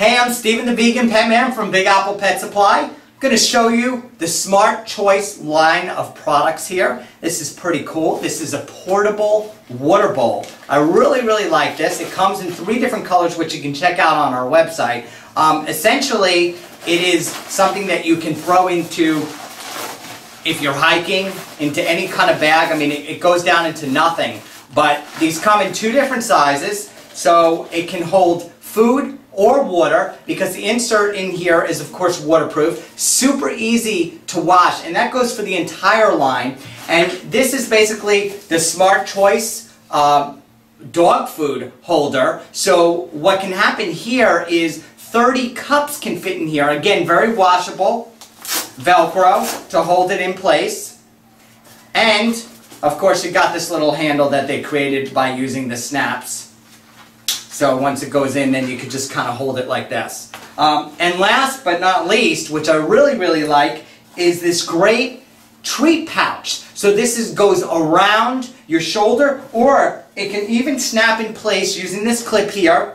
Hey, I'm Steven the Vegan Pet Man from Big Apple Pet Supply. I'm going to show you the Smart Choice line of products here. This is pretty cool. This is a portable water bowl. I really, really like this. It comes in three different colors, which you can check out on our website. Um, essentially, it is something that you can throw into if you're hiking, into any kind of bag. I mean, it, it goes down into nothing. But these come in two different sizes, so it can hold food, or water because the insert in here is of course waterproof. Super easy to wash and that goes for the entire line. And this is basically the Smart Choice uh, dog food holder. So what can happen here is 30 cups can fit in here. Again, very washable. Velcro to hold it in place. And, of course, you got this little handle that they created by using the snaps. So once it goes in, then you could just kind of hold it like this. Um, and last but not least, which I really, really like, is this great treat pouch. So this is, goes around your shoulder, or it can even snap in place using this clip here.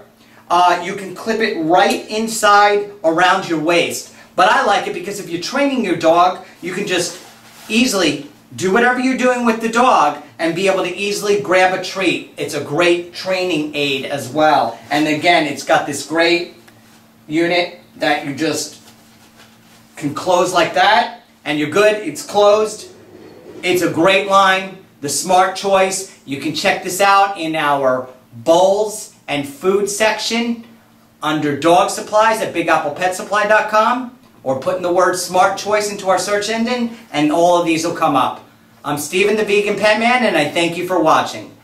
Uh, you can clip it right inside around your waist. But I like it because if you're training your dog, you can just easily do whatever you're doing with the dog and be able to easily grab a treat. It's a great training aid as well. And again, it's got this great unit that you just can close like that and you're good. It's closed. It's a great line. The Smart Choice. You can check this out in our bowls and food section under dog supplies at bigapplepetsupply.com or put in the word Smart Choice into our search engine and all of these will come up. I'm Steven the Vegan Pet Man and I thank you for watching.